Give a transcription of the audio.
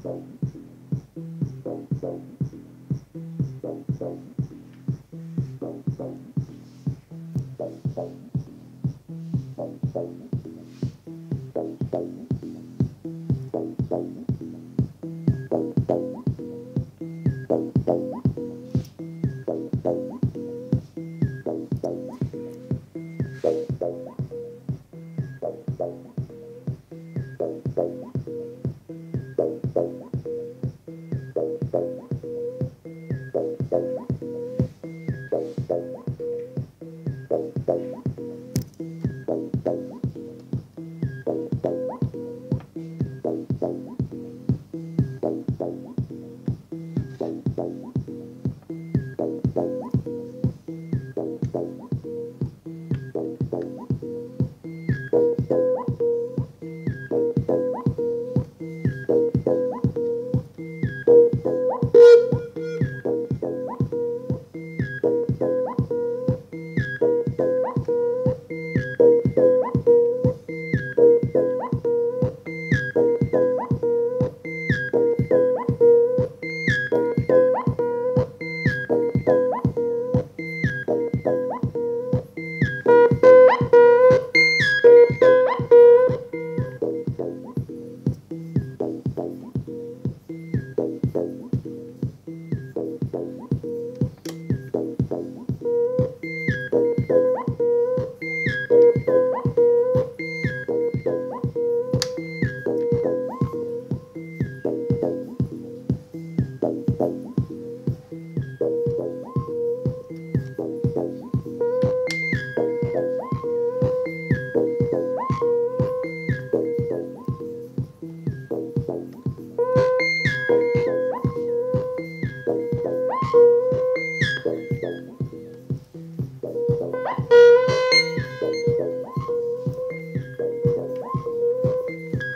Thank you. you